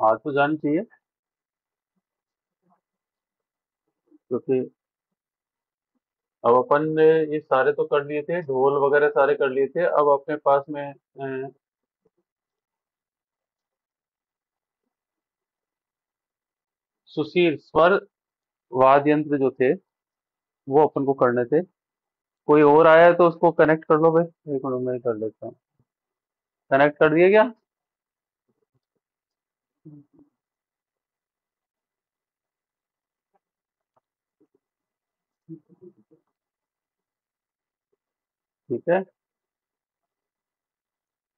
आज तो जानी चाहिए। क्योंकि अब अपन ने ये सारे तो कर लिए थे ढोल वगैरह सारे कर लिए थे अब अपने पास में अ, सुशील स्वर वाद्य यंत्र जो थे वो अपन को करने थे। कोई और आया है तो उसको कनेक्ट कर लो भाई। एक मिनट मैं कर लेता हूँ। कनेक्ट कर दिया क्या? ठीक है?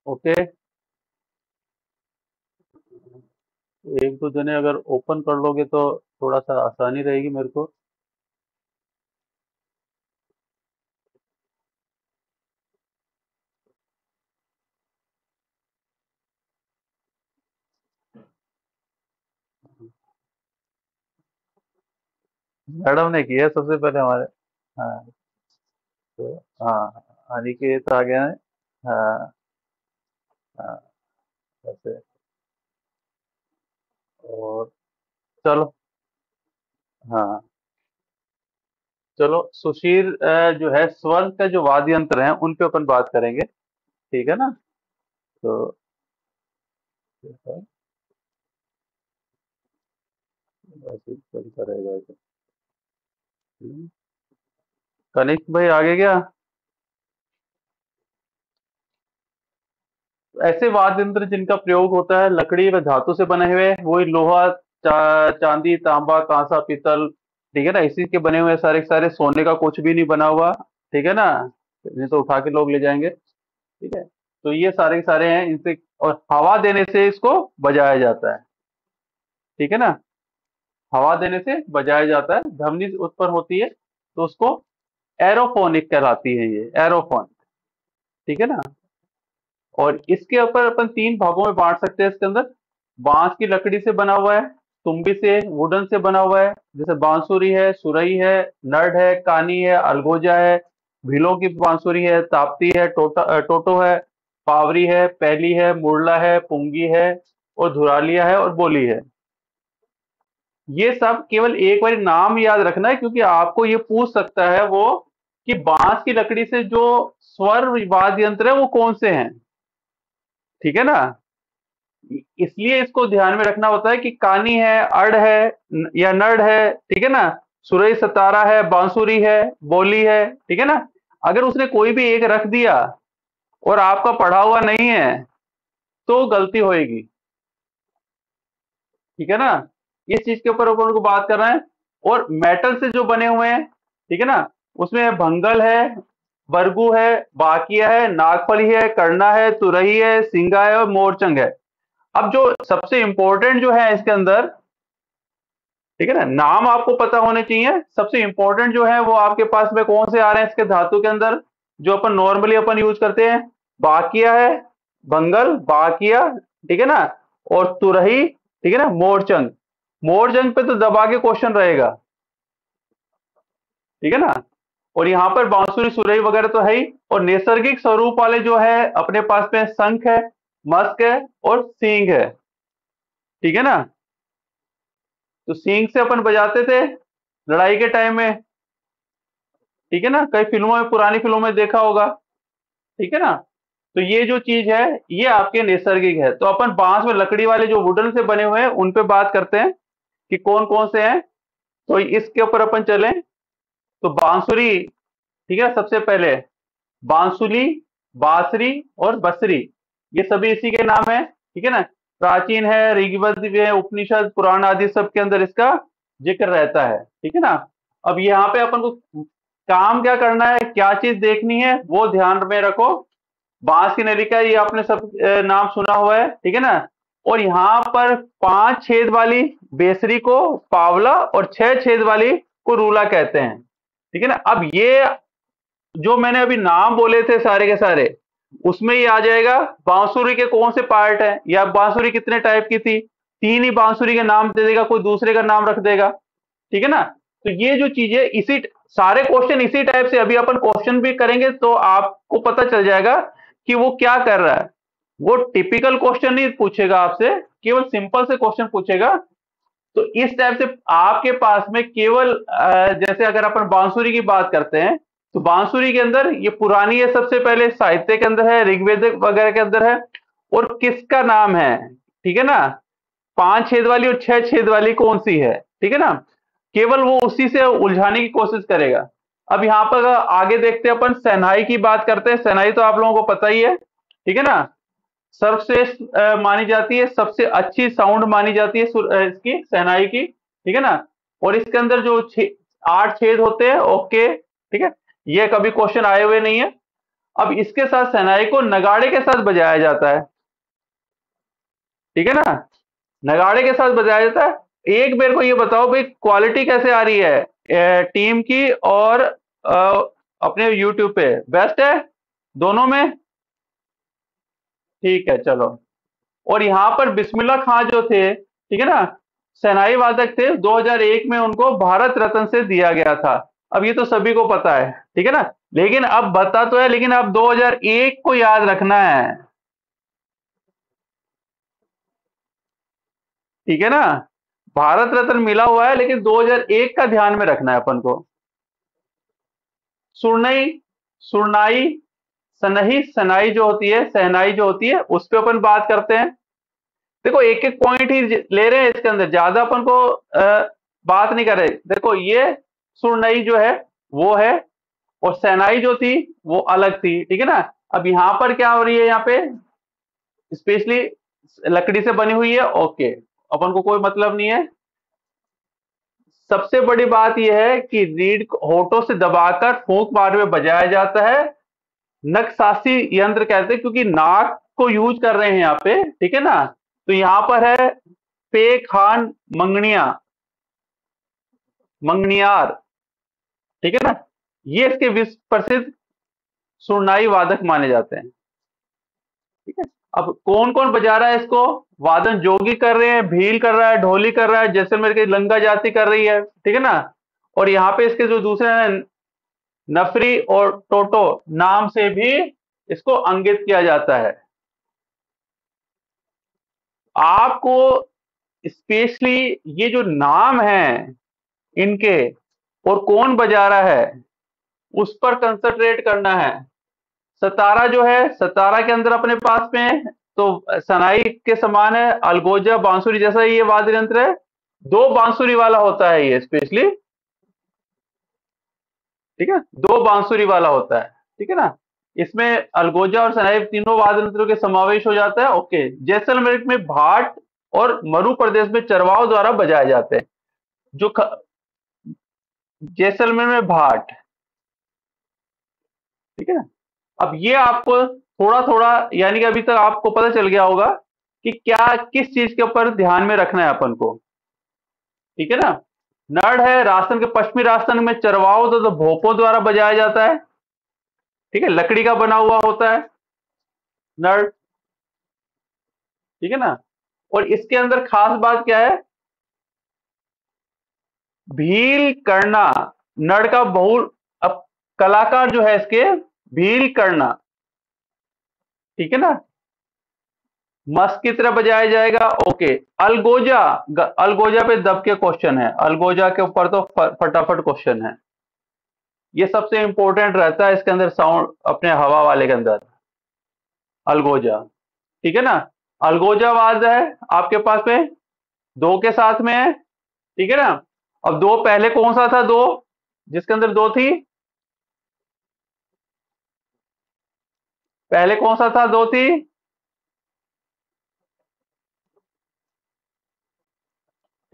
ओके। एक दो जने अगर ओपन कर लोगे तो थोड़ा सा आसानी रहेगी मेरे को। मैडम ने किया सबसे पहले हमारे। हाँ। तो हाँ। अनिकेत आ गया है। हाँ। हाँ। और चलो। हाँ। चलो, सुशील जो है स्वर का जो वाद्य यंत्र है उन पे अपन बात करेंगे। ठीक है ना? तो। हम्म। भाई आगे क्या? ऐसे वाद्य यंत्र जिनका प्रयोग होता है लकड़ी व धातु से बने हुए वही लोहा चा, चांदी तांबा कांसा पीतल ठीक है ना इसी के बने हुए सारे सारे सोने का कुछ भी नहीं बना हुआ ठीक है ना नहीं तो उठा के लोग ले जाएँगे ठीक है तो ये सारे सारे हैं इनसे और हवा देने से इसको बजाया जाता है ठीक है ना हवा देने से बजाया जाता है ध्वनि उत्पन्न होती है तो उसको एरोफोनिक कहलाती है ये एरोफोन ठीक है ना और इसके ऊपर अपन तीन भागों में बांट सकते हैं इसके अंदर। बाँस की लकड़ी से बना हुआ है, तुम्बी से, वुडन से बना हुआ है, जैसे बांसुरी है, सुरई है नर्ड है, कानी है, अलगोजा है, भीलों की बांसुरी है, ताप्ती है, टोटा टोटो है, पावरी है, पैली है, मुरला है, पुंगी है, और धुरालिया है, और बोली है। ये सब केवल एक बार नाम याद रखना है, क्योंकि आपको ये पूछ सकता है वो कि बाँस की लकड़ी से जो स्वर वाद्य यंत्र है, वो कौन से हैं? ठीक है ना? इसलिए इसको ध्यान में रखना होता है कि कानी है अड़ है या नड़ है, ठीक है ना? सुरई सतारा है, बांसुरी है, बोली है, ठीक है ना? अगर उसने कोई भी एक रख दिया और आपका पढ़ा हुआ नहीं है तो गलती होएगी। ठीक है ना? इस चीज़ के ऊपर अपन को बात कर रहे हैं। और मेटल से जो बने हुए हैं, ठीक है ना? उसमें भंगल है बरगू है बाकिया है नागफली है, करना है, तुरही है, सिंगा है और मोरचंग है। अब जो सबसे इंपॉर्टेंट जो है इसके अंदर, ठीक है ना, नाम आपको पता होने चाहिए। सबसे इंपॉर्टेंट जो है वो आपके पास में कौन से आ रहे हैं इसके धातु के अंदर, जो अपन नॉर्मली अपन यूज़ करते हैं? बाकिया है, बंगल, बाकिया, ठीक है ना, और तुरही, ठीक है ना, मोरचंग। मोरचंग पे तो दबा के क्वेश्चन रहेगा। ठीक है ना? और यहाँ पर बांसुरी सुरई वगैरह तो है ही। और नैसर्गिक स्वरूप वाले जो है, अपने पास में शंख है, मस्क है और सींग है। ठीक है ना? तो सींग से अपन बजाते थे लड़ाई के टाइम में। ठीक है ना? कई फ़िल्मों में, पुरानी फ़िल्मों में देखा होगा। ठीक है ना? तो ये जो चीज़ है, ये आपके नैसर्गिक है। तो अपन बाँस में लकड़ी वाले जो वुडन से बने हुए हैं, उन पे बात करते हैं कि कौन कौन से हैं। तो इसके ऊपर अपन चलें। तो बांसुरी, ठीक है, सबसे पहले बांसुली, बांसुरी और बसरी, ये सभी इसी के नाम है, ठीक है ना? प्राचीन है, ऋग्वेद है, उपनिषद, पुराण आदि सब के अंदर इसका ज़िक्र रहता है, ठीक है ना? अब यहाँ पे अपन को काम क्या करना है, क्या चीज़ देखनी है, वो ध्यान में रखो। बाँस की नली का ये आपने सब नाम सुना हुआ है, ठीक है ना? और यहाँ पर पाँच छेद वाली बेसरी को पावला और छह छेद वाली को रूला कहते हैं। ठीक है ना? अब ये जो मैंने अभी नाम बोले थे सारे के सारे, उसमें ही आ जाएगा बांसुरी के कौन से पार्ट है? या बांसुरी कितने टाइप की थी? तीन ही बांसुरी के नाम दे देगा, कोई दूसरे का नाम रख देगा। ठीक है ना? तो ये जो चीज़ें इसी सारे क्वेश्चन इसी टाइप से, अभी अपन क्वेश्चन भी करेंगे तो आपको पता चल जाएगा कि वो क्या कर रहा है। वो टिपिकल क्वेश्चन नहीं पूछेगा आपसे, केवल सिंपल से क्वेश्चन पूछेगा तो इस टाइप से आपके पास में केवल जैसे अगर अपन बांसुरी की बात करते हैं तो बांसुरी के अंदर ये पुरानी है, सबसे पहले साहित्य के अंदर है, ऋग्वेद वगैरह के अंदर है, और किसका नाम है? ठीक है ना? पाँच छेद वाली और छह छेद वाली कौन सी है? ठीक है ना? केवल वो उसी से उलझाने की कोशिश करेगा। अब यहाँ पर आगे देखते हैं अपन, सेनाई की बात करते हैं, सेनाई तो आप लोगों को पता ही है, ठीक है ना? सर्वश्रेष्ठ मानी जाती है सबसे अच्छी साउंड मानी जाती है इसकी सेनाई की ठीक है ना? और इसके अंदर जो छे, आठ छेद होते हैं ओके ठीक है? ये कभी क्वेश्चन आए हुए नहीं है। अब इसके साथ सेनाई को नगाड़े के साथ बजाया जाता है। ठीक है ना? नगाड़े के साथ बजाया जाता है। एक मेरे को ये बताओ भाई क्वालिटी कैसे आ रही है टीम की और अपने यूट्यूब पे? बेस्ट है? दोनों में? ठीक है, चलो। और यहाँ पर बिस्मिल्ला खां जो थे, ठीक है ना सेनाई वादक थे 2001 में उनको भारत रत्न से दिया गया था। अब ये तो सभी को पता है, ठीक है ना? लेकिन अब बता तो है, लेकिन अब 2001 को याद रखना है। ठीक है ना? भारत रत्न मिला हुआ है, लेकिन 2001 का ध्यान में रखना है अपन को। सुरनई, सुरनाई सनही सनाई जो होती है सहनाई जो होती है उस पर अपन बात करते हैं। देखो एक एक पॉइंट ही ले रहे हैं इसके अंदर ज़्यादा अपन को आ, बात नहीं कर रहे। देखो ये सुरनई जो है वो है और सहनाई जो थी वो अलग थी ठीक है ना? अब यहाँ पर क्या हो रही है यहाँ पे? स्पेशली लकड़ी से बनी हुई है ओके अपन को कोई मतलब नहीं है। सबसे बड़ी बात यह है कि रीढ़ होठों से दबाकर फूंक मार में बजाया जाता है नक्सासी यंत्र कहते हैं, क्योंकि नाक को यूज़ कर रहे हैं यहाँ पे, ठीक है ना? तो यहाँ पर है पे खान मंगनिया, मंगनियार, ठीक है ना? ये इसके विश्व प्रसिद्ध सुरनाई वादक माने जाते हैं, ठीक है? अब कौन कौन बजा रहा है इसको? वादन जोगी कर रहे हैं, भील कर रहा है, ढोली कर रहा है, जैसलमेर की लंगा जाति कर रही है, ठीक है ना? और यहाँ पे इसके जो दूसरे हैं नफरी और टोटो नाम से भी इसको अंकित किया जाता है। आपको स्पेशली ये जो नाम है इनके और कौन बजा रहा है, उस पर कंसंट्रेट करना है। सतारा जो है, सतारा के अंदर अपने पास में तो सनाई के समान है, अलगोजा, बांसुरी जैसा ये वाद्य यंत्र है, दो बांसुरी वाला होता है ये, स्पेशली ठीक है? दो बांसुरी वाला होता है, ठीक है ना? इसमें अलगोजा और सनाई तीनों वाद्य यंत्रों के समावेश हो जाता है, ओके। जैसलमेर में भाट और मरु प्रदेश में चरवाओं द्वारा बजाए जाते हैं। जो ख... जैसलमेर में भाट, ठीक है ना? अब ये आपको थोड़ा थोड़ा यानी कि अभी तक आपको पता चल गया होगा कि क्या, किस चीज़ के ऊपर ध्यान में रखना है अपन को, ठीक है ना? नड़ है राजस्थान के पश्चिमी राजस्थान में चरवाओं तो, तो भोपों द्वारा बजाया जाता है। ठीक है लकड़ी का बना हुआ होता है नड़। ठीक है ना? और इसके अंदर खास बात क्या है? भील करना। नड़ का बहु अब कलाकार जो है इसके भील करना। ठीक है ना? मस्क की तरह बजाया जाएगा, ओके। अलगोजा अलगोजा पे दब के क्वेश्चन है। अलगोजा के ऊपर तो फटाफट क्वेश्चन है। ये सबसे इंपॉर्टेंट रहता है इसके अंदर साउंड अपने हवा वाले के अंदर। अलगोजा। ठीक है ना? अलगोजा आवाज़ है आपके पास में? दो के साथ में है। ठीक है ना? अब दो पहले कौन सा था? दो। जिसके अंदर दो थी? पहले कौन सा था? दो थी?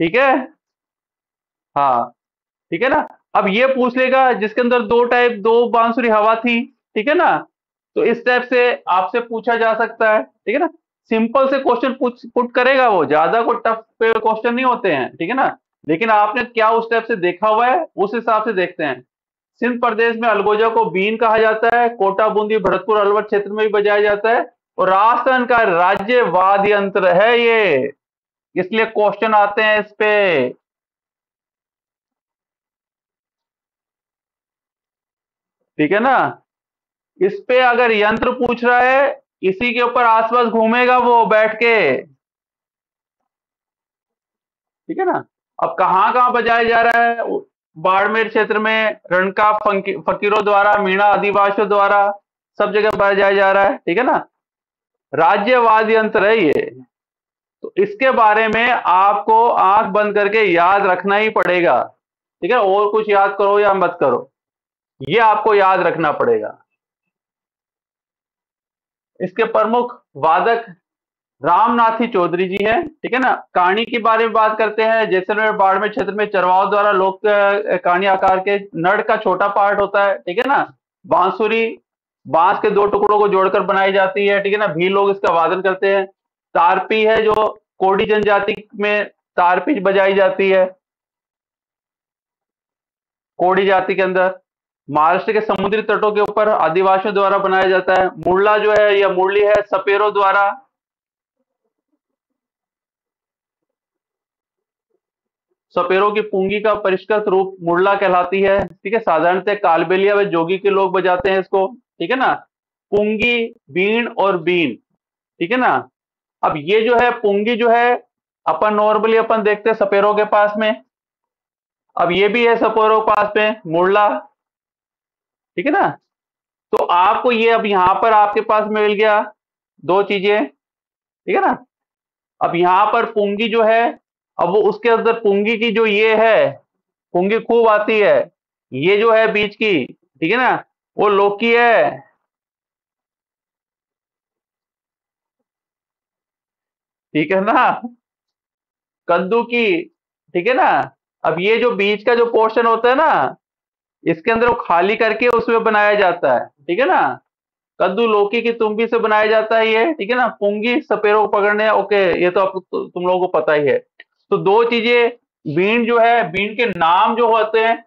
ठीक है? हाँ ठीक है ना? अब ये पूछ लेगा, जिसके अंदर दो टाइप दो बांसुरी हवा थी, ठीक है ना? तो इस टाइप से आपसे पूछा जा सकता है, ठीक है ना? सिंपल से क्वेश्चन पुट करेगा वो, ज़्यादा को टफ पे क्वेश्चन नहीं होते हैं, ठीक है ना? लेकिन आपने क्या उस टाइप से देखा हुआ है, उस हिसाब से देखते हैं। सिंध प्रदेश में अलगोजा को बीन कहा जाता है, कोटा, बूंदी, भरतपुर, अलवर क्षेत्र में भी बजाया जाता है, और राजस्थान का राज्य वाद्य यंत्र है ये। इसलिए क्वेश्चन आते हैं इस पे। ठीक है ना? इस पे अगर यंत्र पूछ रहा है, इसी के ऊपर आसपास घूमेगा वो बैठ के। ठीक है ना? अब कहाँ कहाँ बजाया जा रहा है? बाड़मेर क्षेत्र में रणका फकीरों द्वारा, मीणा, आदिवासियों द्वारा सब जगह बजाया जा रहा है। ठीक है ना? राज्यवाद यंत्र है ये। इसके बारे में आपको आँख बंद करके याद रखना ही पड़ेगा। ठीक है? और कुछ याद करो या मत करो। ये आपको याद रखना पड़ेगा। इसके प्रमुख वादक रामनाथी चौधरी जी हैं, ठीक है ना? कहानी के बारे में बात करते हैं। जैसलमेर बाड़मेर क्षेत्र में चरवाओं द्वारा लोक कहानी आकार के नड़ का छोटा पार्ट होता है, ठीक है ना? बांसुरी, बाँस के दो टुकड़ों को जोड़कर बनाई जाती है, ठीक है ना? भी लोग इसका वादन करते हैं। तारपी है जो कोडी जनजाति में तारपी बजाई जाती है। कोडी जाति के अंदर महाराष्ट्र के समुद्री तटों के ऊपर आदिवासियों द्वारा बनाया जाता है। मुरला जो है, या मुरली है, सपेरों द्वारा। सपेरों की पुंगी का परिष्कृत रूप मुरला कहलाती है। ठीक है, साधारणतः कालबेलिया व जोगी के लोग बजाते हैं इसको। ठीक है ना? पुंगी बीन और बीन। ठीक है ना? अब ये जो है, पुंगी जो है, अपन नॉर्मली अपन देखते हैं सपेरों के पास में। अब ये भी है सपेरों के पास में, मुरला। ठीक है ना? तो आपको ये अब यहाँ पर आपके पास मिल गया दो चीज़ें। ठीक है ना? अब यहाँ पर पुंगी जो है, अब वो उसके अंदर पुंगी की जो ये है, पुंगी खूब आती है। ये जो है बीच की, ठीक है ना? वो लोकी है। ठीक है ना? कद्दू की, ठीक है ना? अब ये जो बीज का जो पोर्शन होता है ना, इसके अंदर वो खाली करके उसमें बनाया जाता है, ठीक है ना? कद्दू लौकी की तुम्बी से बनाया जाता है ये, ठीक है ना? पुंगी, सपेरों को पकड़ने, ओके, ये तो आप तुम लोगों को पता ही है। तो दो चीज़ें, बीन जो है, बीन के नाम जो होते हैं,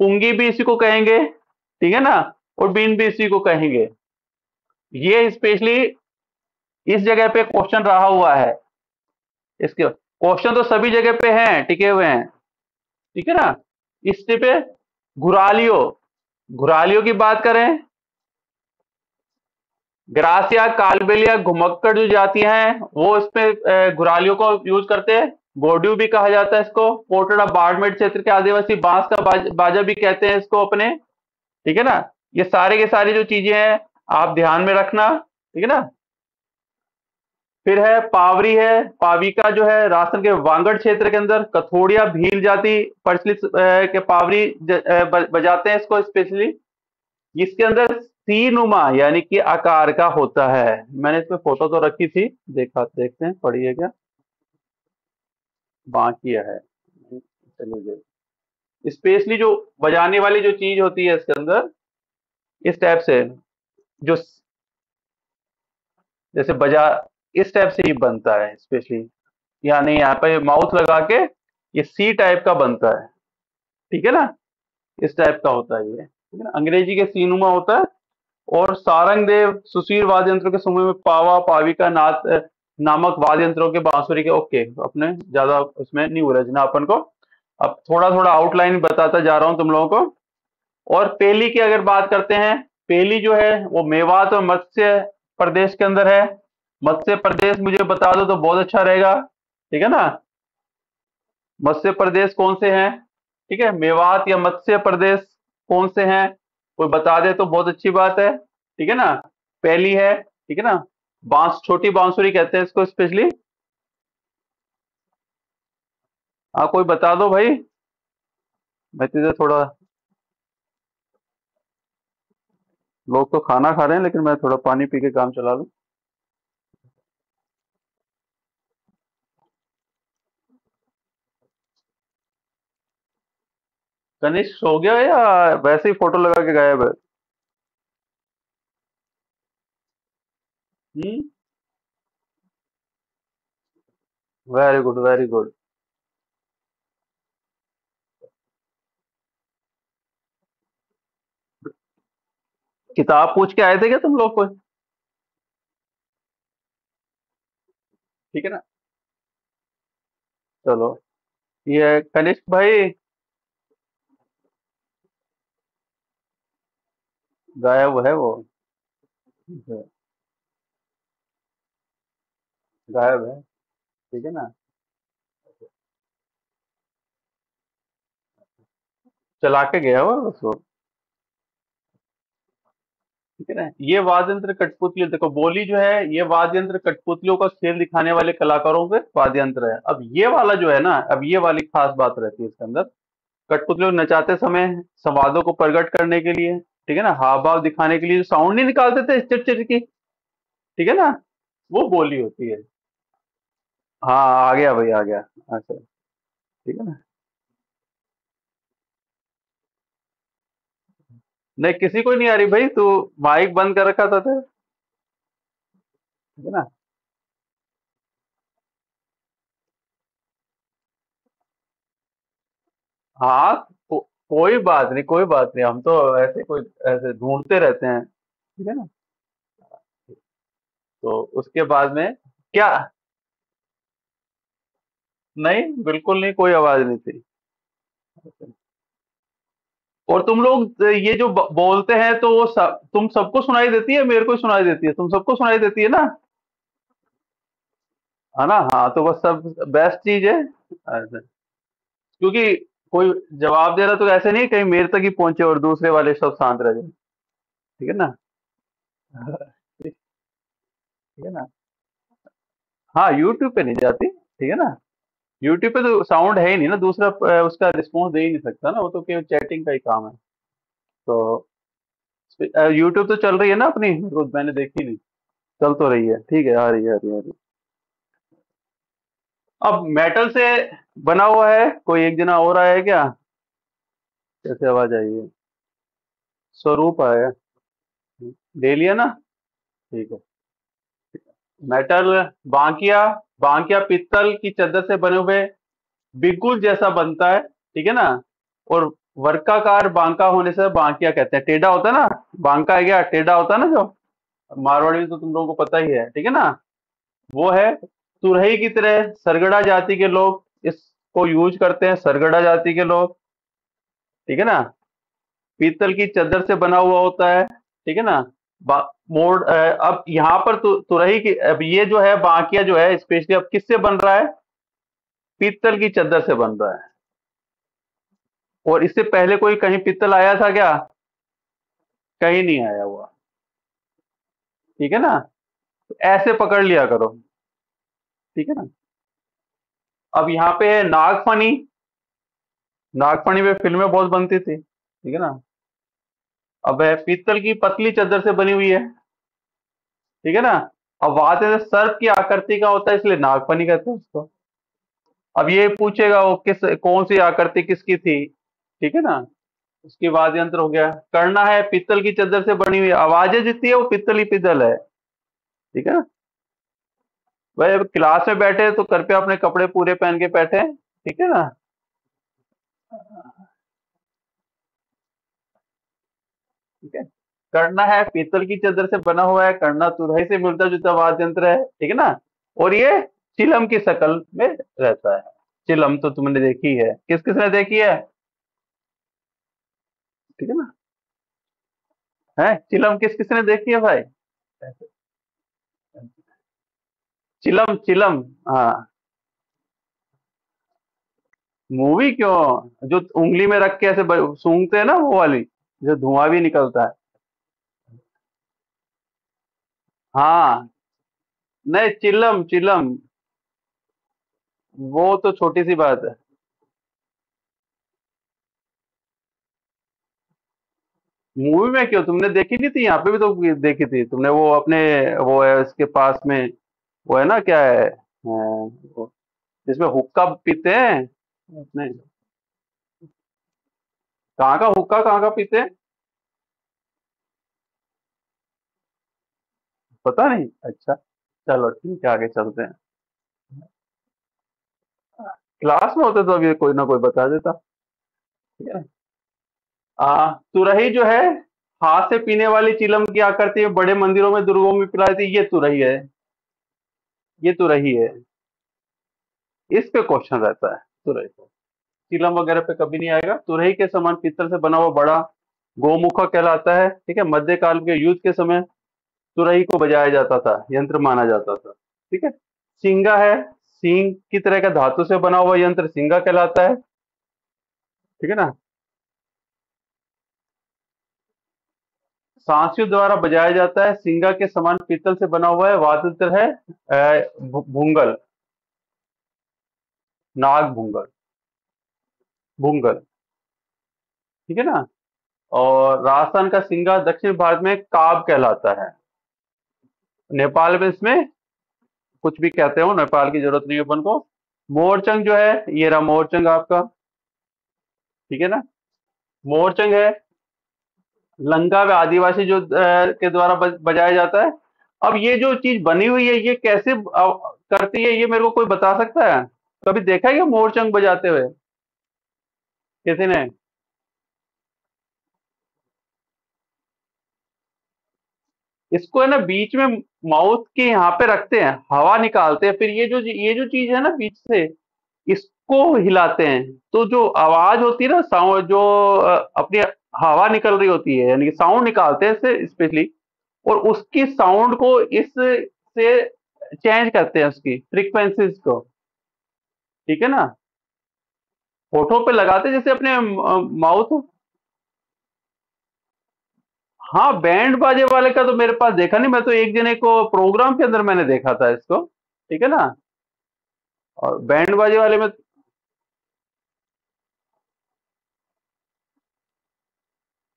पुंगी भी इसी को कहेंगे, ठीक है ना? और बीन भी इसी को कहेंगे। ये स्पेशली इस जगह पे क्वेश्चन रहा हुआ है। इसके क्वेश्चन तो सभी जगह पे हैं, टिके हुए हैं। ठीक है ना? इस पे घुरालियो, घुरालियों की बात करें, ग्रासिया, कालबेलिया, घुमक्कड़ जो जातियाँ हैं, वो इसमें घुरालियों को यूज़ करते हैं। गोड्यू भी कहा जाता है इसको। पोर्टड़ा बाड़मेर क्षेत्र के आदिवासी बाँस का बाजा भी कहते हैं इसको अपने। ठीक है ना? ये सारे के सारी जो चीज़ें हैं, आप ध्यान में रखना। ठीक है ना? फिर है पावरी है पाविका जो है राजस्थान के वांगड़ क्षेत्र के अंदर कथोड़िया, भील जाति प्रचलित के पावरी बजाते हैं इसको स्पेशली इसके अंदर सी नुमा यानी कि आकार का होता है। मैंने इसमें फ़ोटो तो रखी थी, देखा, देखते हैं, पढ़िए क्या? बाकी है। चलिए। स्पेशली जो बजाने वाली जो चीज़ होती है इसके अंदर, इस टाइप से, जो जैसे बजा इस टाइप से ही बनता है स्पेशली यानी यहाँ पे माउथ लगा के ये सी टाइप का बनता है। ठीक है ना? इस टाइप का होता है ये। ठीक है ना? अंग्रेज़ी के सीनुमा होता है। और सारंग देव सुशील वाद्य यंत्रों के समय में पावा, पाविका, नाथ नामक वाद्य यंत्रों के बांसुरी के, ओके, अपने ज़्यादा उसमें नहीं उलझना अपन को। अब थोड़ा थोड़ा आउटलाइन बताता जा रहा हूँ तुम लोगों को। और पेली की अगर बात करते हैं, पेली जो है, वो मेवात और मत्स्य प्रदेश के अंदर है। मत्स्य प्रदेश मुझे बता दो तो बहुत अच्छा रहेगा। ठीक है ना? मत्स्य प्रदेश कौन से हैं? ठीक है, मेवात या मत्स्य प्रदेश कौन से हैं? कोई बता दे तो बहुत अच्छी बात है। ठीक है ना? पहली है, ठीक है ना? बाँस, छोटी बांसुरी कहते हैं इसको स्पेशली हाँ कोई बता दो भाई। मैं तुझे थोड़ा लोग तो खाना खा रहे हैं, लेकिन मैं थोड़ा पानी पी के काम चला लूँ। कनिष्क सो गया या वैसे ही फ़ोटो लगा के गायब है? वेरी गुड वेरी गुड किताब पूछ के आए थे क्या तुम लोग को ठीक है ना? चलो। ये कनिष्क भाई गायब है वो? गायब है? ठीक है ना? चला के गया वो उसको ठीक है ना? ये वाद्यंत्र कठपुतली देखो बोली जो है ये वाद्यंत्र कठपुतलियों का खेल दिखाने वाले कलाकारों के वाद्यंत्र है। अब ये वाला जो है ना अब ये वाली खास बात रहती है इसके अंदर। कठपुतलियों नचाते समय संवादों को प्रकट करने के लिए ठीक है ना? हाव भाव दिखाने के लिए जो साउंड नहीं निकालते थे चिट चिट की, ठीक है ना? वो बोली होती है। हाँ आ गया भाई, आ गया। अच्छा ठीक है ना? नहीं, किसी को नहीं आ रही भाई, तू माइक बंद कर रखा था तो ठीक है ना? हाँ? कोई बात नहीं, कोई बात नहीं। हम तो ऐसे कोई, ऐसे ढूंढते रहते हैं, ठीक है ना? तो उसके बाद में क्या? नहीं, बिल्कुल नहीं, कोई आवाज़ नहीं थी। और तुम लोग ये जो बोलते हैं तो वो सब, तुम सबको सुनाई देती है, मेरे को सुनाई देती है। तुम सबको सुनाई देती है ना? है ना? हाँ तो बस सब बेस्ट चीज़ है। क्योंकि कोई जवाब दे रहा तो ऐसे नहीं कहीं मेरे तक ही पहुँचे और दूसरे वाले सब शांत रह जाए। ठीक है ना? ठीक है ना? हाँ यूट्यूब पे नहीं जाती, ठीक है ना? यूट्यूब पे तो साउंड है ही नहीं ना, दूसरा उसका रिस्पॉन्स दे ही नहीं सकता ना, वो तो केवल चैटिंग का ही काम है। तो यूट्यूब तो चल रही है ना अपनी, वो मैंने देखी नहीं। चल तो रही है, ठीक है, आ रही है, आ रही है। अब मेटल से बना हुआ है? कोई एक जना और आया है क्या? कैसे आवाज़ आई है? स्वरूप आया ले लिया ना? ठीक है। मेटल, बांकिया बांकिया पित्तल की चद्दर से बने हुए बिल्कुल जैसा बनता है, ठीक है ना? और वर्काकार बांका होने से बांकिया कहते हैं। टेढ़ा होता है ना? बांका है क्या? टेढ़ा होता है ना जो? मारवाड़ी तो तुम लोगों को पता ही है, ठीक है ना? वो है तुरही की तरह सरगड़ा जाति के लोग। इसको यूज़ करते हैं सरगड़ा जाति के लोग ठीक है ना? पीतल की चद्दर से बना हुआ होता है ठीक है ना? मोड़ अब यहाँ पर तु, तुरही की अब ये जो है बांकिया जो है स्पेशली अब किससे बन रहा है? पीतल की चद्दर से बन रहा है। और इससे पहले कोई कहीं पीतल आया था क्या? कहीं नहीं आया हुआ। ठीक है ना? तो ऐसे पकड़ लिया करो। ठीक है ना? अब यहाँ पे है नागफनी। नागफनी पे फ़िल्में बहुत बनती थी, ठीक है ना? अब है पीतल की पतली चद्दर से बनी हुई है, ठीक है ना? अब वहाँ से सर्प की आकृति का होता है, इसलिए नागफनी कहते हैं उसको। अब ये पूछेगा वो किस, कौन सी आकृति किसकी थी, ठीक है ना? उसके बाद यंत्र हो गया। करना है पीतल की चद्दर से बनी हुई, आवाज़ें जितनी है वो पीतल ही पीतल है, ठीक है ना? भाई, अब क्लास में बैठे तो कृपया अपने कपड़े पूरे पहन के बैठे ठीक है ना? ठीक है? करना है, पीतल की चद्दर से बना हुआ है, करना तुरही से मिलता जुलता वाद्य यंत्र है, ठीक है ना? और ये चिलम की शक्ल में रहता है। चिलम तो तुमने देखी है। किस किसने देखी है? ठीक है ना? है? चिलम किस किसने देखी है भाई? चिलम चिलम हाँ। मूवी क्यों? जो उंगली में रख के ऐसे सूंघते हैं ना वो वाली, जो धुआँ भी निकलता है। हाँ। नहीं, चिलम चिलम। वो तो छोटी सी बात है। मूवी में क्यों? तुमने देखी नहीं थी? यहाँ पे भी तो देखी थी। तुमने वो अपने, वो है उसके पास में। वो है ना क्या है जिसमें हुक्का पीते हैं अपने कहाँ का हुक्का कहाँ का पीते हैं? पता नहीं। अच्छा चलो ठीक है आगे चलते हैं। क्लास में होते तो अभी कोई ना कोई बता देता। है आ, तुरही जो है हाथ से पीने वाली चिलम की आकृति बड़े मंदिरों में दुर्गों में पिलाई थी ये तुरही है। ये तुरही है। इस पे क्वेश्चन रहता है तुरही को चिलम वगैरह पे कभी नहीं आएगा। तुरही के समान पीतल से बना हुआ बड़ा गोमुखा कहलाता है, ठीक है? मध्यकाल के युद्ध के समय तुरही को बजाया जाता था, यंत्र माना जाता था, ठीक है? सिंगा है, सींग की तरह का धातु से बना हुआ यंत्र सिंगा कहलाता है, ठीक है ना? सांसियों द्वारा बजाया जाता है। सिंगा के समान पीतल से बना हुआ है। वाद्य है भूंगल। नाग भूंगल। भूंगल। ठीक है ना? और राजस्थान का सिंगा दक्षिण भारत में काब कहलाता है। नेपाल में इसमें कुछ भी कहते हो, नेपाल की ज़रूरत नहीं है अपन को। मोरचंग जो है, ये रहा मोरचंग आपका। ठीक है ना? मोरचंग है लंका में आदिवासी जो के द्वारा बजाया जाता है। अब ये जो चीज़ बनी हुई है, ये कैसे करती है, ये मेरे को कोई बता सकता है? कभी देखा है मोरचंग बजाते हुए? किसी ने? इसको है ना, बीच में माउथ के यहाँ पे रखते हैं, हवा निकालते हैं, फिर ये जो ये जो चीज़ है ना बीच से, इसको हिलाते हैं। तो जो आवाज़ होती है ना, साउंड, जो अपनी हवा निकल रही होती है, यानी कि साउंड निकालते हैं इससे स्पेशली और उसकी साउंड को इस से चेंज करते हैं उसकी फ्रीक्वेंसीज को। ठीक है ना? होठों पे लगाते जैसे अपने माउथ हाँ बैंड बाजे वाले का तो मेरे पास देखा नहीं, मैं तो एक जने को प्रोग्राम के अंदर मैंने देखा था इसको। ठीक है ना? और बैंड बाजे वाले में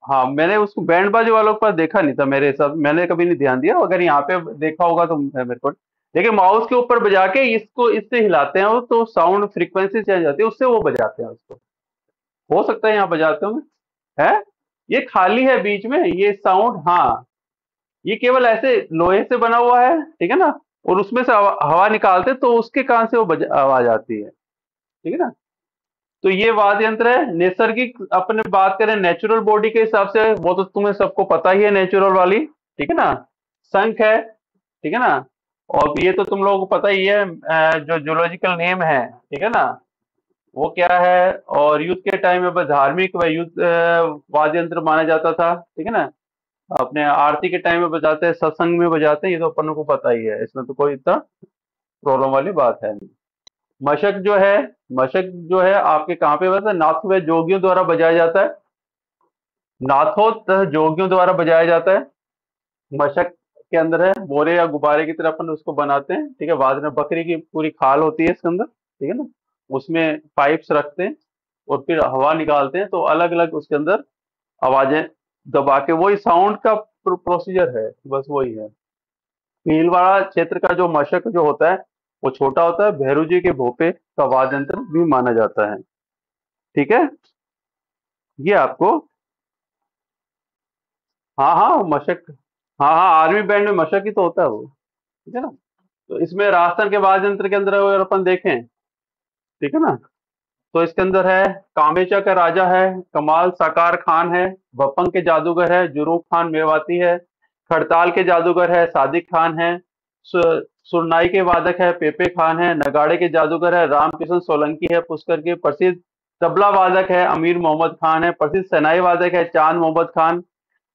हाँ मैंने उसको बैंड बाजे वालों के पास देखा नहीं था, मेरे हिसाब मैंने कभी नहीं ध्यान दिया, अगर यहाँ पे देखा होगा तो मेरे को, लेकिन माउस के ऊपर बजा के इसको, इससे हिलाते हैं तो साउंड फ्रीक्वेंसी चेंज जाती है, उससे वो बजाते हैं उसको। हो सकता है यहाँ बजाते होंगे, है? ये खाली है बीच में, ये साउंड हाँ। ये केवल ऐसे लोहे से बना हुआ है, ठीक है ना? और उसमें से हवा निकालते तो उसके कान से वो आवाज़ आती है, ठीक है ना? तो ये वाद यंत्र है, नैसर्गिक अपने बात करें नेचुरल बॉडी के हिसाब से, वो तो तुम्हें सबको पता ही है नेचुरल वाली, ठीक है ना? संख है, ठीक है ना? और ये तो तुम लोगों को पता ही है जो जूलॉजिकल नेम है, ठीक है ना? वो क्या है? और युद्ध के टाइम में धार्मिक व युद्ध वाद्य यंत्र माना जाता था, ठीक है ना? अपने आरती के टाइम में बजाते हैं सत्संग में बजाते हैं ये तो अपन को पता ही है, इसमें तो कोई इतना प्रॉब्लम वाली बात है नहीं। मशक जो है, मशक जो है आपके कहाँ पे बजता है? नाथ व जोगियों द्वारा बजाया जाता है। नाथोत जोगियों द्वारा बजाया जाता है। मशक के अंदर है बोरे या गुब्बारे की तरह अपन उसको बनाते हैं, ठीक है? बाद में बकरी की पूरी खाल होती है इसके अंदर, ठीक है ना? उसमें पाइप्स रखते हैं और फिर हवा निकालते हैं तो अलग अलग उसके अंदर आवाज़ें दबा के, वही साउंड का प्रोसीजर है, बस वही है। भीलवाड़ा क्षेत्र का जो मशक जो होता है वो छोटा होता है, भैरू जी के भोपे का वाद्य यंत्र भी माना जाता है। ठीक है? ये आपको हाँ हाँ मशक हाँ हाँ आर्मी बैंड में मशक ही तो होता है वो, ठीक है ना? तो इसमें राजस्थान के वाद्य यंत्र के अंदर अगर अपन देखें, ठीक है ना? तो इसके अंदर है, कामेचा का राजा है, कमाल साकार खान है बपंग के जादूगर है, जुरूफ खान मेवाती है, खड़ताल के जादूगर है, सादिक खान है सुरनाई के वादक है पेपे खान है, नगाड़े के जादूगर है, रामकिशन सोलंकी है, पुष्कर के प्रसिद्ध तबला वादक है, अमीर मोहम्मद खान है, प्रसिद्ध सेनाई वादक है, चाँद मोहम्मद खान।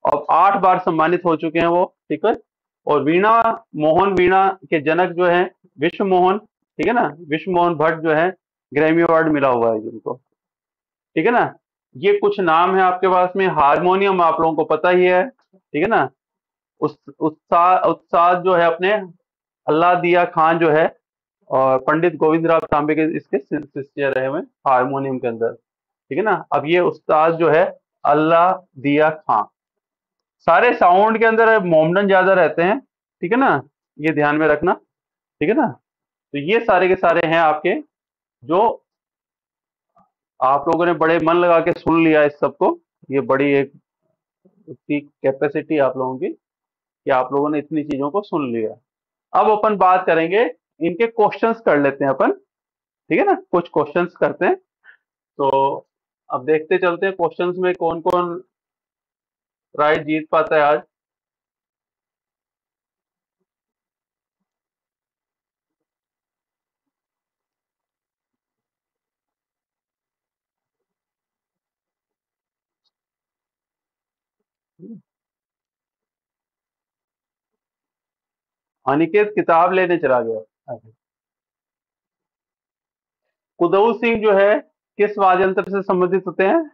और आठ बार सम्मानित हो चुके हैं वो, ठीक है? और वीणा मोहन, वीणा के जनक जो है विश्व मोहन ठीक है ना? विश्व मोहन भट्ट जो है ग्रैमी अवार्ड मिला हुआ है जिनको। ठीक है ना? ये कुछ नाम है आपके पास में, हारमोनियम आप लोगों को पता ही है, ठीक है ना? उस, उत्साह उत्साह जो है अपने अल्लाह दिया खान जो है, और पंडित गोविंद राव तांबे के इसके शिष्य रहे हुए हारमोनियम के अंदर। ठीक है ना? अब ये उस्ताद जो है, अल्लाह दिया खान। सारे साउंड के अंदर मोमडन ज़्यादा रहते हैं, ठीक है ना? ये ध्यान में रखना, ठीक है ना? तो ये सारे के सारे हैं आपके, जो आप लोगों ने बड़े मन लगा के सुन लिया इस सबको ये बड़ी एक उसकी कैपेसिटी आप लोगों की, कि आप लोगों ने इतनी चीज़ों को सुन लिया। अब अपन बात करेंगे, इनके क्वेश्चंस कर लेते हैं अपन। ठीक है ना? कुछ क्वेश्चंस करते हैं। तो अब देखते चलते हैं क्वेश्चंस में कौन कौन राइट जीत पाता है आज। अनिकेत किताब लेने चला गया। कुदऊ सिंह जो है, किस वाद्यंत्र से संबंधित होते हैं?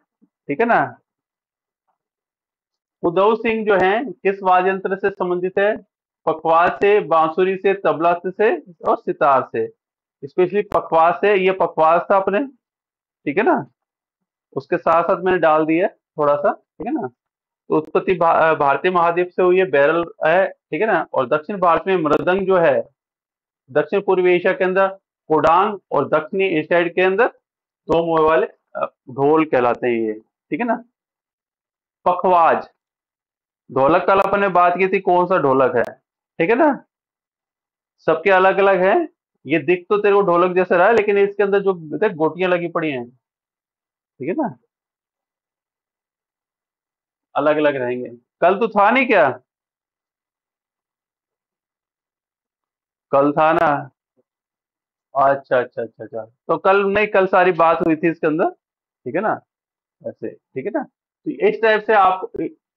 ठीक है ना? उदव सिंह जो हैं, किस वाद्य यंत्र से संबंधित है? पखवाज से, बांसुरी से तबला से और सितार से। स्पेशली पखवाज से, ये पखवाज था अपने। ठीक है ना? उसके साथ साथ मैंने डाल दिया थोड़ा सा। ठीक है ना? उत्पत्ति भा, भारतीय महाद्वीप से हुई है बैरल है ठीक है ना? और दक्षिण भारत में मृदंग जो है दक्षिण पूर्वी एशिया के अंदर कोडांग और दक्षिणी एशिया के अंदर दो मोह वाले ढोल कहलाते हैं ये ठीक है ना? पखवाज ढोलक कल अपन ने बात की थी कौन सा ढोलक है ठीक है ना? सबके अलग अलग है ये दिख तो तेरे को ढोलक जैसे रहा है लेकिन इसके अंदर जो गोटियाँ लगी पड़ी हैं ठीक है ना? अलग अलग रहेंगे। कल तो था नहीं क्या? कल था ना? अच्छा अच्छा अच्छा अच्छा। तो कल नहीं, कल सारी बात हुई थी इसके अंदर, ठीक है ना? ऐसे, ठीक है ना? तो इस टाइप से आप,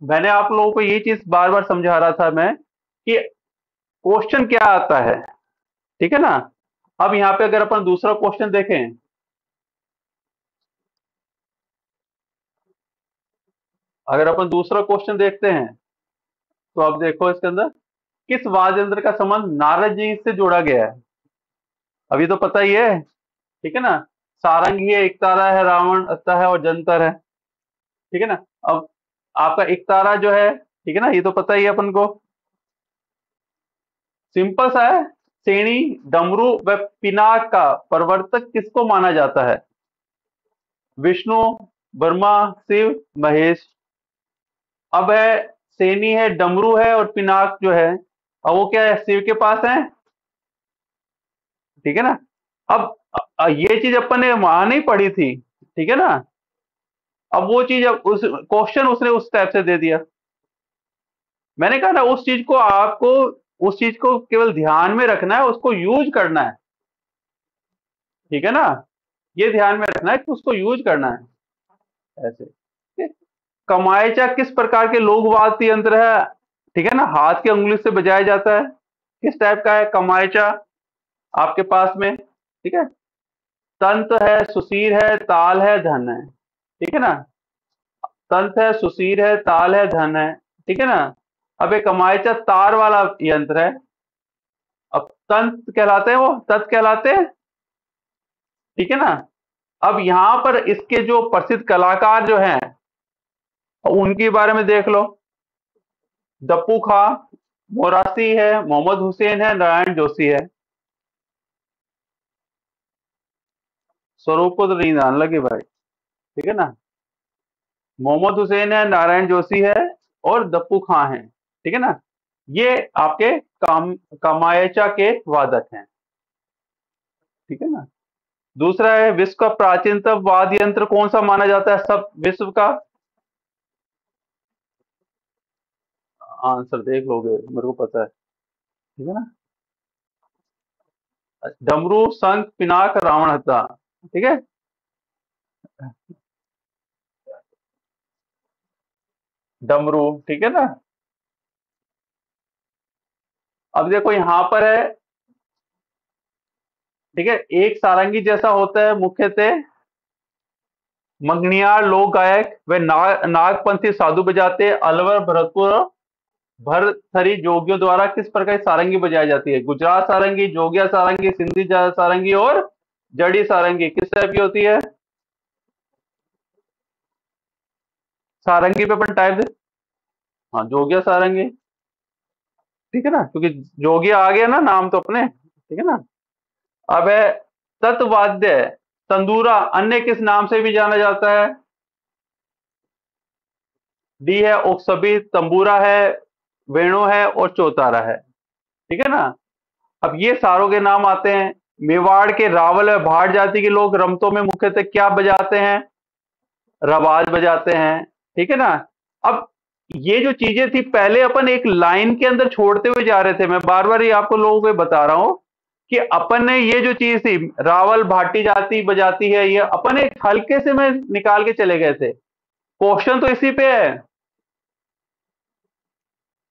मैंने आप लोगों को ये चीज़ बार बार समझा रहा था मैं कि क्वेश्चन क्या आता है, ठीक है ना? अब यहाँ पे अगर अपन दूसरा क्वेश्चन देखें अगर अपन दूसरा क्वेश्चन देखते हैं तो आप देखो इसके अंदर, किस वाद्यंत्र का संबंध नारद जी से जोड़ा गया है? अभी तो पता ही है, ठीक है ना? सारंगी है एक तारा है, रावण, अत्ता है और जंतर है, ठीक है ना? अब आपका एक तारा जो है, ठीक है ना? ये तो पता ही है अपन को। सिंपल सा है, सेणी, डमरू व पिनाक का प्रवर्तक किसको माना जाता है? विष्णु, ब्रह्मा, शिव, महेश। अब है, सेनी है, डमरू है और पिनाक जो है, अब वो क्या है, शिव के पास है? ठीक है ना? अब ये चीज़ अपन ने वहाँ नहीं पढ़ी थी, ठीक है ना? अब वो चीज़, अब उस क्वेश्चन उसने उस टाइप से दे दिया। मैंने कहा ना, उस चीज़ को आपको, उस चीज़ को केवल ध्यान में रखना है, उसको यूज़ करना है। ठीक है ना? ये ध्यान में रखना है कि उसको यूज़ करना है। ऐसे। कमाएचा किस प्रकार के लोग वाद्य यंत्र है, ठीक है ना? हाथ की उंगली से बजाया जाता है। किस टाइप का है? कमाएचा आपके पास में, ठीक है? तंत्र है, सुशीर है, ताल है, धन है, ठीक है ना? तंत्र है, सुशीर है, ताल है, धन है, ठीक है ना? अब एक कमायचा तार वाला यंत्र है। अब तंत्र कहलाते हैं वो, तत् कहलाते हैं, ठीक है ना? अब यहाँ पर इसके जो प्रसिद्ध कलाकार जो हैं उनके बारे में देख लो। दप्पू खा, मोरासी है, मोहम्मद हुसैन है, नारायण जोशी है। स्वरूप को तो नहीं जान लगे भाई। ठीक है ना? मोहम्मद हुसैन है, नारायण जोशी है और दप्पू खां है। ठीक है ना? ये आपके काम, कामायचा के वादक हैं। ठीक है ना? दूसरा है, विश्व का प्राचीनतम वाद्य यंत्र कौन सा माना जाता है? सब, विश्व का आंसर देख लोगे, मेरे को पता है। ठीक है ना? डमरू संत पिनाक रावण हत्या। ठीक है? डमरू, ठीक है ना? अब देखो यहाँ पर है, ठीक है? एक सारंगी जैसा होता है मुख्यतः मंगनियार लोक गायक, वे नाग, नागपंथी साधु बजाते, अलवर, भरतपुर भरथरी जोगियों द्वारा किस प्रकार की सारंगी बजाई जाती है? गुजरात सारंगी, जोगिया सारंगी, सिंधी सारंगी और जड़ी सारंगी। किस टाइप की होती है? सारंगी पे अपन टाइप दे। हाँ जोगिया सारंगी। ठीक है ना? क्योंकि जोगिया आ गया ना, नाम तो अपने। ठीक है ना? अब है तत्वाद्य, तंदूरा, अन्य किस नाम से भी जाना जाता है? डी है ओक्सबी, तंबूरा है वेणु है और चौतारा है। ठीक है ना? अब ये सारों के नाम आते हैं। मेवाड़ के रावल भाट जाति के लोग रमतों में मुख्यतः क्या बजाते हैं? रवाज बजाते हैं। ठीक है ना? अब ये जो चीज़ें थी, पहले अपन एक लाइन के अंदर छोड़ते हुए जा रहे थे। मैं बार बार ये आपको लोगों को बता रहा हूँ कि अपन ने ये जो चीज़ थी, रावल भाटी जाति बजाती है, ये अपन एक हल्के से में निकाल के चले गए थे। क्वेश्चन तो इसी पे है।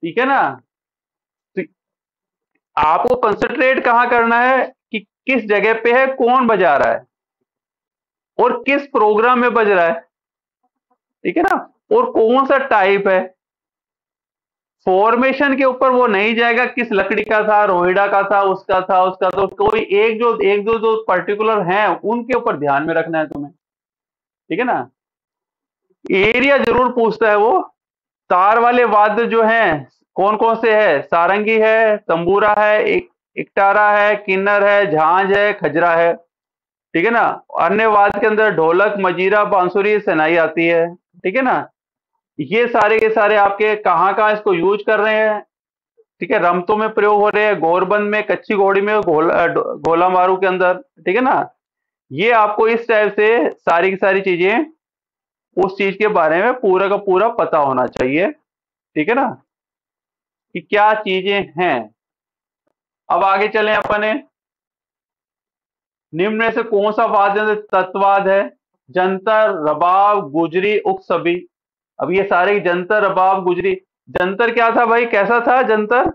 ठीक है ना? तो आपको कंसंट्रेट कहाँ करना है? कि किस जगह पे है, कौन बजा रहा है? और किस प्रोग्राम में बज रहा है? ठीक है ना? और कौन सा टाइप है? फॉर्मेशन के ऊपर वो नहीं जाएगा किस लकड़ी का था, रोहिड़ा का था, उसका था, उसका तो कोई एक जो, एक दो जो पर्टिकुलर हैं, उनके ऊपर ध्यान में रखना है तुम्हें। ठीक है ना? एरिया ज़रूर पूछता है वो। तार वाले वाद्य जो हैं कौन कौन से है? सारंगी है, तंबूरा है, एक, इकटारा है, किन्नर है, झांझ है, खजरा है। ठीक है ना? अन्य वाद के अंदर ढोलक, मजीरा, बांसुरी, सेनाई आती है। ठीक है ना? ये सारे के सारे आपके कहाँ कहाँ इसको यूज़ कर रहे हैं? ठीक है, रमतों में प्रयोग हो रहे हैं, गोरबंद में, कच्ची घोड़ी में गोला गोला मारू के अंदर। ठीक है ना? ये आपको इस टाइप से सारी की सारी चीज़ें उस चीज़ के बारे में पूरा का पूरा पता होना चाहिए। ठीक है ना? कि क्या चीज़ें हैं। अब आगे चलें अपने निम्न से कौन सा वाद तत्वाद है? जंतर रबाब गुजरी, उक्त सभी। अब ये सारे जंतर रबाब गुजरी। जंतर क्या था भाई? कैसा था जंतर?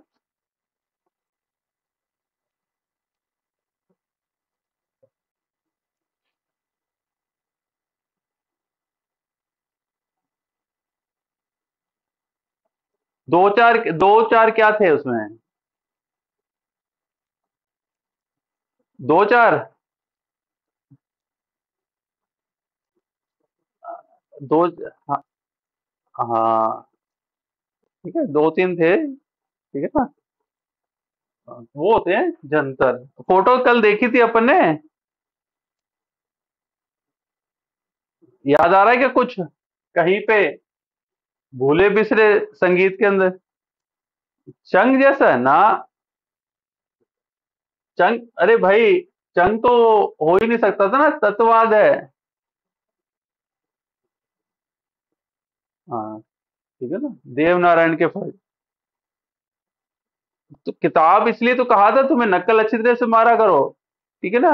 दो चार दो चार क्या थे उसमें? दो चार? दो हाँ हाँ ठीक है, दो तीन थे, ठीक है ना? वो होते हैं जंतर। फ़ोटो कल देखी थी अपन ने? याद आ रहा है क्या कुछ? कहीं पे? भूले बिसरे संगीत के अंदर। चंग जैसा है, ना। चंग, अरे भाई, चंग तो हो ही नहीं सकता था ना, तत्वाद है। हाँ ठीक है ना देव नारायण के फल। तो किताब इसलिए तो कहा था तुम्हें नकल अच्छी तरह से मारा करो, ठीक है ना।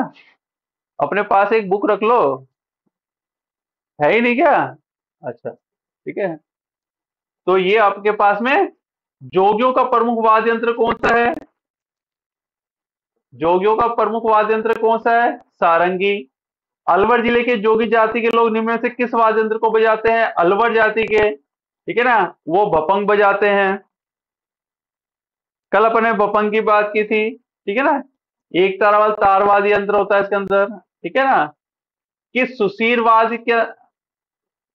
अपने पास एक बुक रख लो। है ही नहीं क्या? अच्छा ठीक है। तो ये आपके पास में जोगियों का प्रमुख वाद्य यंत्र कौन सा है? जोगियों का प्रमुख वाद्य यंत्र कौन सा है? सारंगी। अलवर ज़िले के जोगी जाति के लोग निम्न से किस वाद्य यंत्र को बजाते हैं? अलवर जाति के। ठीक है ना? वो भपंग बजाते हैं। कल अपने भपंग की बात की थी। ठीक है ना? एक तारावाद तारवादी यंत्र होता है इसके अंदर। ठीक है ना? किस सुशीरवाद के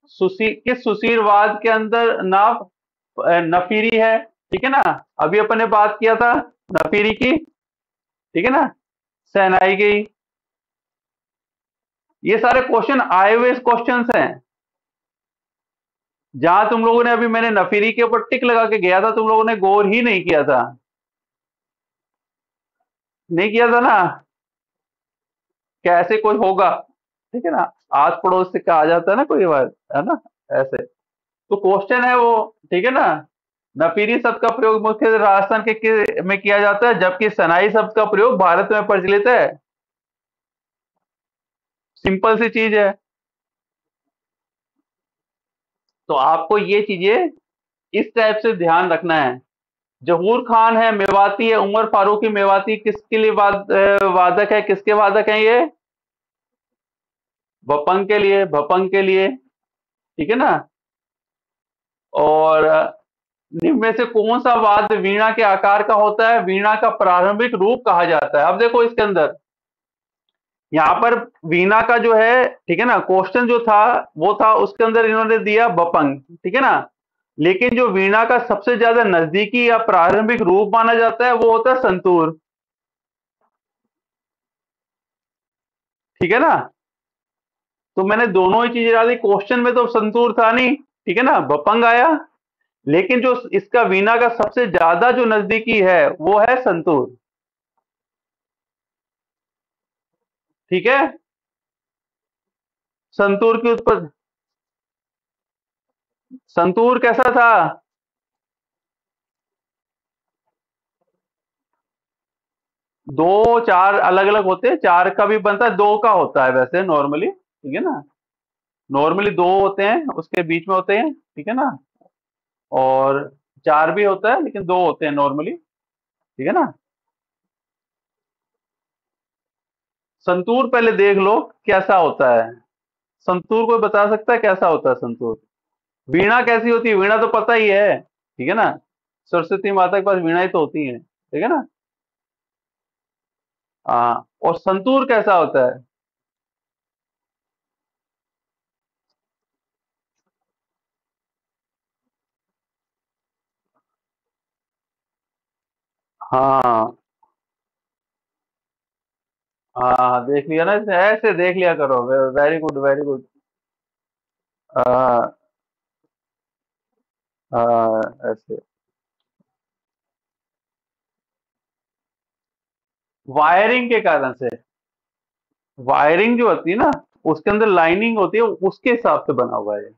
सुशी किस सुशीरवाद के अंदर नाव नफीरी है? ठीक है ना? अभी अपन ने बात किया था नफीरी की। ठीक है ना? सहनाई की। ये सारे क्वेश्चन आए हुए क्वेश्चन हैं। जहाँ तुम लोगों ने अभी मैंने नफीरी के ऊपर टिक लगा के गया था, तुम लोगों ने गौर ही नहीं किया था। नहीं किया था ना? कैसे कोई होगा? ठीक है ना? आस पड़ोस से कहा जाता है ना कोई बात है ना? ऐसे। तो क्वेश्चन है वो ठीक है ना? नफीरी शब्द का प्रयोग मुख्य राजस्थान के में किया जाता है जबकि सनाई शब्द का प्रयोग भारत में प्रचलित है? सिंपल सी चीज़ है। तो आपको ये चीज़ें इस टाइप से ध्यान रखना है। जहूर खान है मेवाती है उमर फारूकी मेवाती किसके लिए वाद, वादक है किसके वादक है ये? भपंग के लिए, भपंग के लिए, ठीक है ना? और निम्न में से कौन सा वाद वीणा के आकार का होता है? वीणा का प्रारंभिक रूप कहा जाता है। अब देखो इसके अंदर। यहाँ पर वीणा का जो है, ठीक है ना क्वेश्चन जो था, वो था, उसके अंदर इन्होंने दिया बपंग ठीक है ना? लेकिन जो वीणा का सबसे ज़्यादा नजदीकी या प्रारंभिक रूप माना जाता है, वो होता है संतूर। ठीक है ना? तो मैंने दोनों ही चीज़ें डाली। क्वेश्चन में तो संतूर था नहीं, ठीक है ना? बपंग आया। लेकिन जो इसका वीणा का सबसे ज़्यादा जो नजदीकी है, वो है संतूर। ठीक है? संतूर की उत्पत्ति संतूर कैसा था? दो, चार अलग अलग होते हैं। चार का भी बनता है, दो का होता है वैसे नॉर्मली ठीक है ना? नॉर्मली दो होते हैं, उसके बीच में होते हैं, ठीक है ना? और चार भी होता है, लेकिन दो होते हैं नॉर्मली ठीक है ना? संतूर पहले देख लो, कैसा होता है। संतूर कोई बता सकता है कैसा होता है संतूर? वीणा कैसी होती है? वीणा तो पता ही है, ठीक है ना? सरस्वती माता के पास वीणा ही तो होती है, ठीक है ना? हाँ और संतूर कैसा होता है? हाँ। हाँ देख लिया ना ऐसे देख लिया करो वेरी गुड वेरी गुड ऐसे। वायरिंग के कारण से। वायरिंग जो होती है ना, उसके अंदर लाइनिंग होती है, उसके हिसाब से बना हुआ है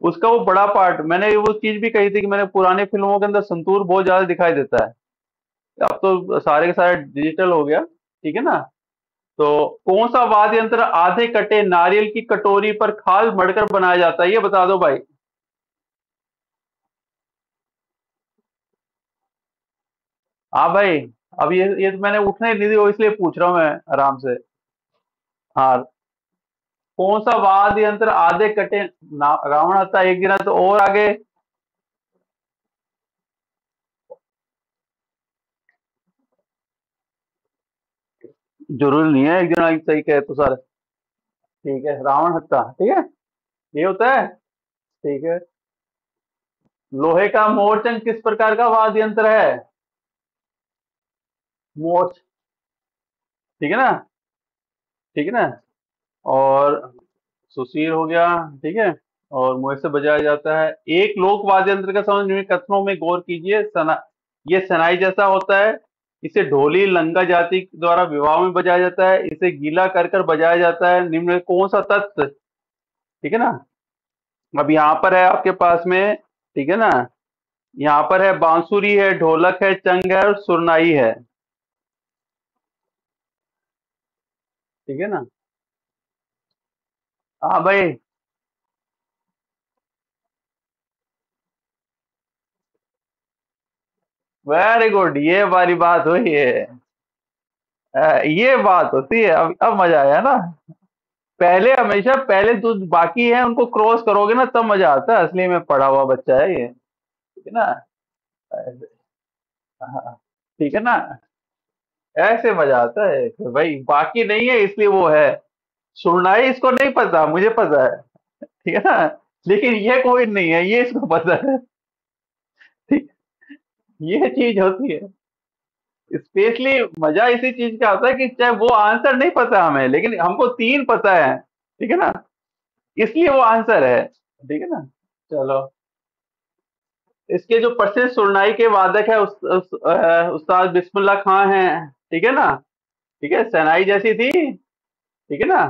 उसका वो बड़ा पार्ट मैंने वो चीज़ भी कही थी कि मैंने पुराने फ़िल्मों के अंदर संतूर बहुत ज़्यादा दिखाई देता है। अब तो सारे के सारे डिजिटल हो गया, ठीक है ना? तो कौन सा वाद्य यंत्र आधे कटे नारियल की कटोरी पर खाल मड़कर बनाया जाता है, ये बता दो भाई। हाँ भाई, अब ये ये तो मैंने उठने नहीं दी इसलिए पूछ रहा हूँ मैं आराम से। हाँ कौन सा वाद्य यंत्र आधे कटे रावण आता एक गिना तो और आगे ज़रूरी नहीं है, एक जना सही कहे तो सर। ठीक है, रावण हत्ता ठीक है? ये होता है? ठीक है। लोहे का मोरचंग किस प्रकार का वाद्य यंत्र है? मोर्च। ठीक है ना? ठीक है ना? और सुशील हो गया, ठीक है? और मुँह से बजाया जाता है। एक लोक वाद्य यंत्र का समझ में कथनों में गौर कीजिए, सना, ये सनाई जैसा होता है। इसे ढोली लंगा जाति द्वारा विवाह में बजाया जाता है, इसे गीला कर कर बजाया जाता है। निम्न कौन सा तत्व? ठीक है ना? अब यहाँ पर है आपके पास में, ठीक है ना? यहाँ पर है बांसुरी है, ढोलक है, चंग है और सुरनाई है। ठीक है ना? हाँ भाई वेरी गुड ये वाली बात हुई है। ये बात होती है। अब अब मज़ा आया ना। पहले हमेशा पहले जो बाकी है उनको क्रॉस करोगे ना तब मज़ा आता है। असली में पढ़ा हुआ बच्चा है ये। ठीक है ना? हाँ, ठीक है ना? ऐसे मज़ा आता है। कि भाई बाकी नहीं है इसलिए वो है। सुनना सुननाई इसको नहीं पता। मुझे पता है। ठीक है ना? लेकिन ये कोई नहीं है ये इसको पता है। ये चीज़ होती है। स्पेशली मज़ा इसी चीज़ का आता है कि चाहे वो आंसर नहीं पता हमें लेकिन हमको तीन पता है ठीक है ना? इसलिए वो आंसर है ठीक है ना? चलो। इसके जो प्रसिद्ध सुरनाई के वादक है उस, उस, बिस्मिल्लाह खान हैं ठीक है ना? ठीक है शहनाई जैसी थी ठीक है ना?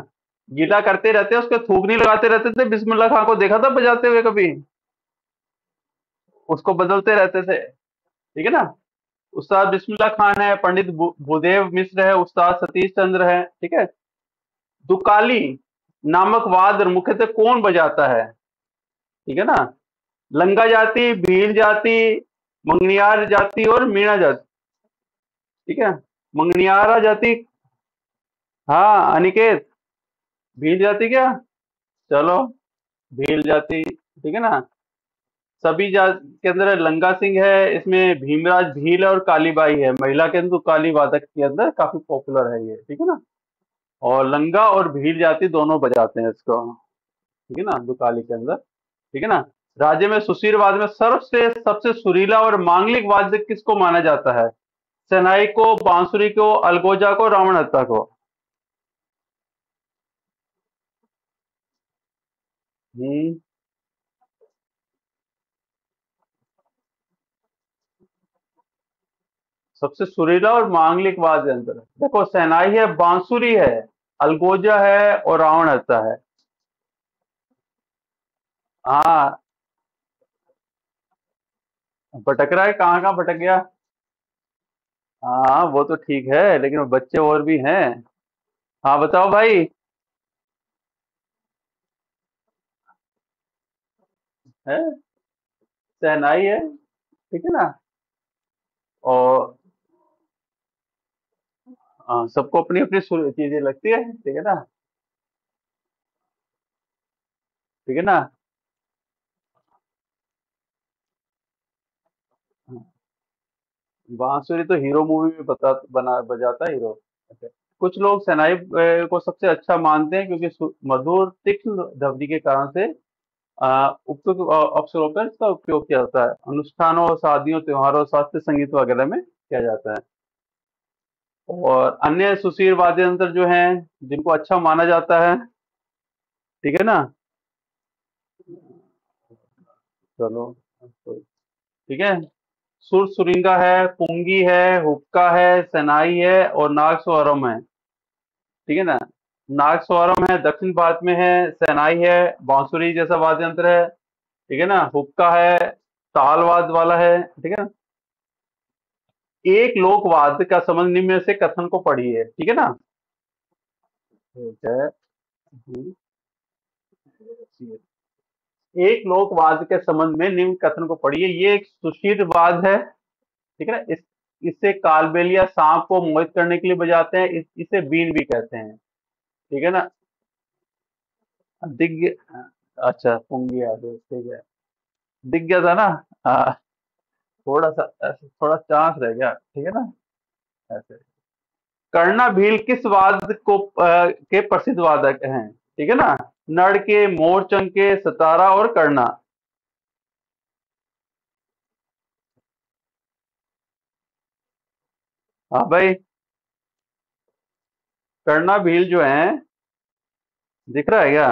गीला करते रहते उसके थूक नहीं लगाते रहते थे बिस्मिल्लाह खान को देखा था बजाते हुए कभी? उसको बदलते रहते थे। ठीक है ना? उस्ताद बिस्मिल्ला खान है, पंडित भूदेव मिश्र है, उस्ताद सतीश चंद्र है, ठीक है? दुकाली नामक वाद्य मुख्यतः कौन बजाता है? ठीक है ना? लंगा जाति, भील जाति, मंगनियार जाति और मीणा जाति। ठीक है? मंगनियारा जाति। हाँ अनिकेत। भील जाति क्या? चलो, भील जाति, ठीक है ना? सभी जात के अंदर लंगा सिंह है, इसमें भीमराज भील और कालीबाई है। महिला के अंदर तो काली वादक के अंदर काफ़ी पॉपुलर है ये, ठीक है ना? और लंगा और भील जाति दोनों बजाते हैं इसको, ठीक है ना? दुकाली के अंदर, ठीक है ना? राज्य में सुशील वाद्य में सर्वश्रेष्ठ, सबसे सुरीला और मांगलिक वाद्य किसको माना जाता है? सेनाई को, बांसुरी को, अलगोजा को रावण हत्ता को। हम्म। सबसे सुरीला और मांगलिक वाद्य यंत्र देखो, सेनाई है, बांसुरी है, अलगोजा है और रावण हत्ता है। हाँ। भटक रहा है? कहाँ कहाँ भटक गया? हाँ वो तो ठीक है, लेकिन बच्चे और भी हैं। हाँ बताओ भाई। है? शहनाई है, ठीक है ना? और हाँ, सबको अपनी अपनी चीज़ें लगती है ठीक है ना? ठीक है ना? बांसुरी तो हीरो मूवी में बता बना बजाता है हीरो। अच्छा कुछ लोग सेनाई को सबसे अच्छा मानते हैं क्योंकि मधुर तीक्ष्ण ध्वनि के कारण से अवसरों पर इसका उपयोग किया जाता है। अनुष्ठानों शादियों त्योहारों शास्त्रीय संगीत वगैरह में किया जाता है। और अन्य सुशील वाद्य यंत्र जो हैं, जिनको अच्छा माना जाता है, ठीक है ना? चलो, ठीक है? सुर सुरिंगा है, पुंगी है, हुक्का है, सेनाई है और नागस्वरम है, ठीक है ना? नागस्वरम है, दक्षिण भारत में है, सेनाई है, बांसुरी जैसा वाद्य यंत्र है, ठीक है ना? हुक्का है, तालवाद वाला है, ठीक है ना? एक लोकवाद का निम्न में से कथन को पढ़िए ठीक है ना? ठीक है एक लोकवाद के संबंध में निम्न कथन को पढ़िए ये एक सुशीलवाद है ठीक है ना? इस इससे कालबेल या सांप को मोहित करने के लिए बजाते हैं इस, इसे बीन भी कहते हैं ठीक है ना? दिग्ग अच्छा पुंगी ठीक है। दिख गया था ना? हाँ। थोड़ा सा ऐसे थोड़ा चांस रह गया ठीक है ना? ऐसे। कर्णा भील किस वाद को अ, के प्रसिद्ध वादक हैं ठीक है ना? नड़ के मोरचंग के सतारा और कर्णा। हाँ भाई। कर्णा भील जो है दिख रहा है क्या?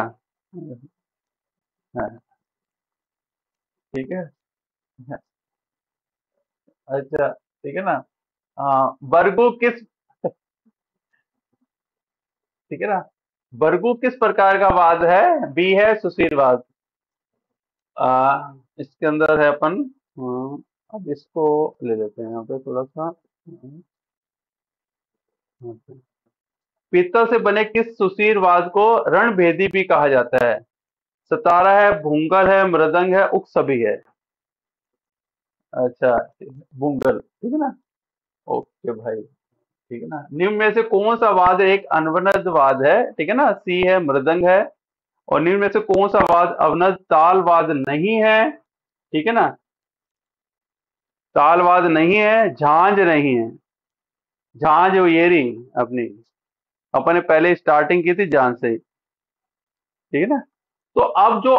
हाँ, ठीक है। अच्छा ठीक है ना? बरगु किस ठीक है ना? बरगु किस प्रकार का वाद है? बी है सुशीलवाद इसके अंदर है अपन अब इसको ले लेते हैं यहाँ पे थोड़ा सा पीतल से बने किस सुशीलवाद को रणभेदी भी कहा जाता है? सतारा है, भूंगल है, मृदंग है उक सभी है। अच्छा बुंगल, ठीक है ना? ओके भाई, ठीक है ना? निम्न में से कौन सा वाद एक अनवनद वाद है, ठीक है ना? सी है मृदंग है, और निम्न में से कौन सा वाद अवनद तालवाद नहीं है, ठीक है ना? तालवाद नहीं है, झांझ नहीं है। झांझ येरी अपनी, अपन ने पहले स्टार्टिंग की थी झांझ से ठीक है ना? तो अब जो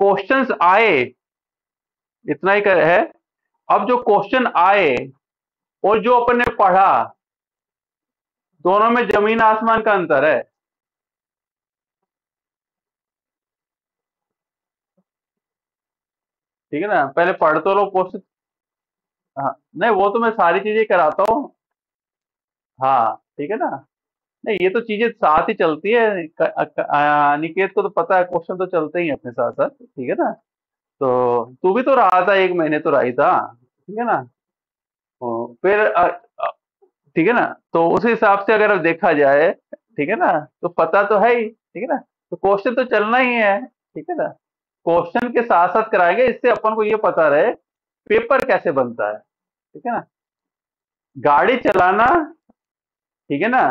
क्वेश्चंस आए, इतना ही है? अब जो क्वेश्चन आए और जो अपन ने पढ़ा, दोनों में ज़मीन आसमान का अंतर है। ठीक है ना? पहले पढ़ तो लो क्वेश्चन हाँ नहीं, वो तो मैं सारी चीज़ें कराता हूँ। हाँ ठीक है ना? नहीं, ये तो चीज़ें साथ ही चलती है। निकेत को तो पता है क्वेश्चन तो चलते ही अपने साथ साथ ठीक है ना? तो तू भी तो रहा था, एक महीने तो रही था, ठीक है ना? फिर ठीक है ना? तो उस हिसाब से अगर देखा जाए, ठीक है ना? तो पता तो है ही, ठीक है ना? तो क्वेश्चन तो चलना ही है, ठीक है ना? क्वेश्चन के साथ साथ कराएँगे, इससे अपन को ये पता रहे पेपर कैसे बनता है, ठीक है ना? गाड़ी चलाना, ठीक है ना?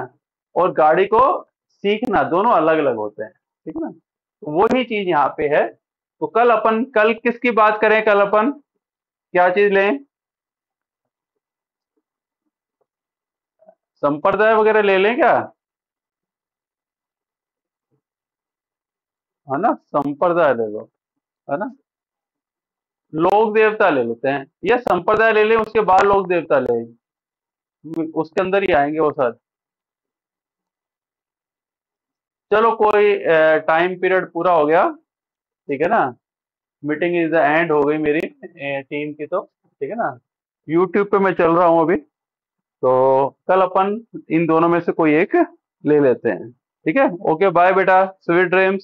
और गाड़ी को सीखना, दोनों अलग अलग होते हैं, ठीक है ना? तो वही चीज़ यहाँ पे है तो कल अपन, कल किसकी बात करें कल अपन? क्या चीज़ लें? संप्रदाय वगैरह ले लें क्या? है ना? संप्रदाय ले लो, है ना? लोक देवता ले लेते हैं। या संप्रदाय ले लें, उसके बाद लोक देवता ले उसके अंदर ही आएँगे वो सर। चलो कोई टाइम पीरियड पूरा हो गया। ठीक है ना? मीटिंग इज़ द एंड हो गई मेरी टीम की तो ठीक है ना? यूट्यूब पे मैं चल रहा हूँ अभी तो कल अपन इन दोनों में से कोई एक ले लेते हैं, ठीक है? ओके बाय बेटा स्वीट ड्रीम्स